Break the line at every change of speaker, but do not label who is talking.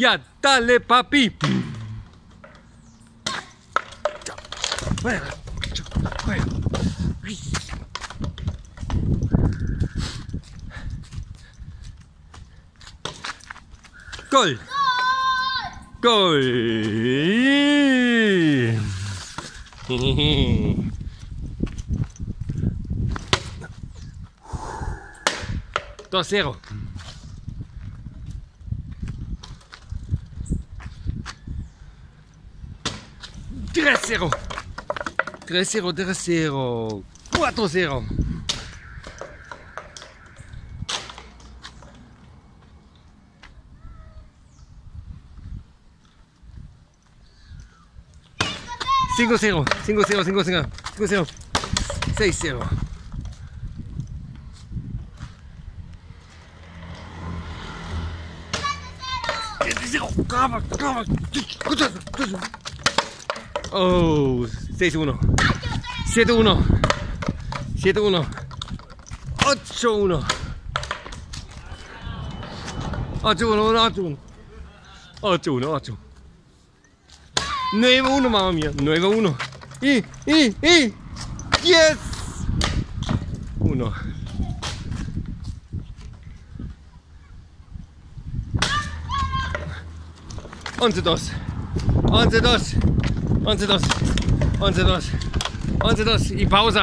Ya, dale, papi. Juega. Gol. Gol. Dos cero. Tres cero. Tres cero, tres cero. Cuatro cero. Cinco cero, cinco cero, cinco cero, cinco cero, seis cero. Siete cero, calma, calma. Oh, 6-1. 7-1. 7-1. 8-1. 8-1, 8-1. 8-1, 8. 9-1, mamma mia. 9-1. Y, y, y. Yes! 1. Once dos. Once dos. Und sie los. Und sie los. Und sie los. Ich pause.